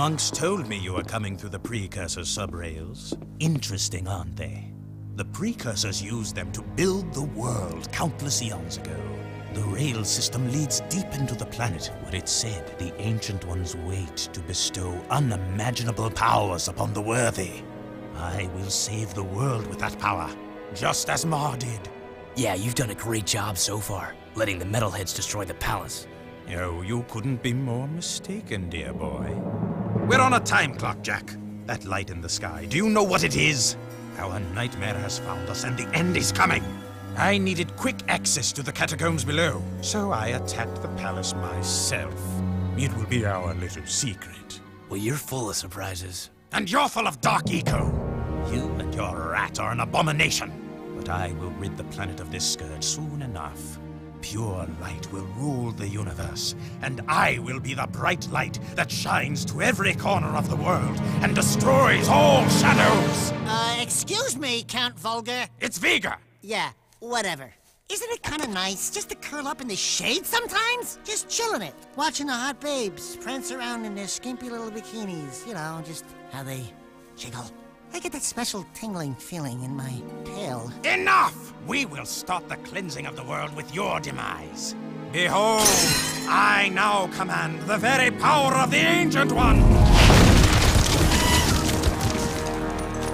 monks told me you were coming through the precursor subrails. Interesting, aren't they? The precursors used them to build the world countless eons ago. The rail system leads deep into the planet, where it said the Ancient Ones wait to bestow unimaginable powers upon the worthy. I will save the world with that power, just as Mar did. Yeah, you've done a great job so far, letting the metalheads destroy the palace. Oh, you couldn't be more mistaken, dear boy. We're on a time clock, Jak. That light in the sky, do you know what it is? Our nightmare has found us and the end is coming. I needed quick access to the catacombs below, so I attacked the palace myself. It will be our little secret. Well, you're full of surprises. And you're full of dark eco. You and your rat are an abomination. But I will rid the planet of this scourge soon enough. Pure light will rule the universe, and I will be the bright light that shines to every corner of the world and destroys all shadows! Uh, excuse me, Count Vulgar. It's Veger! Yeah, whatever. Isn't it kind of nice just to curl up in the shade sometimes? Just chilling it, watching the hot babes prance around in their skimpy little bikinis. You know, just how they jiggle. I get that special tingling feeling in my tail. Enough! We will stop the cleansing of the world with your demise. Behold, I now command the very power of the Ancient One!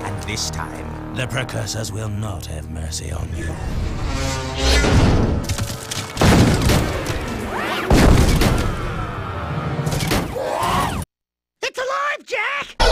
And this time, the Precursors will not have mercy on you. It's alive, Jak!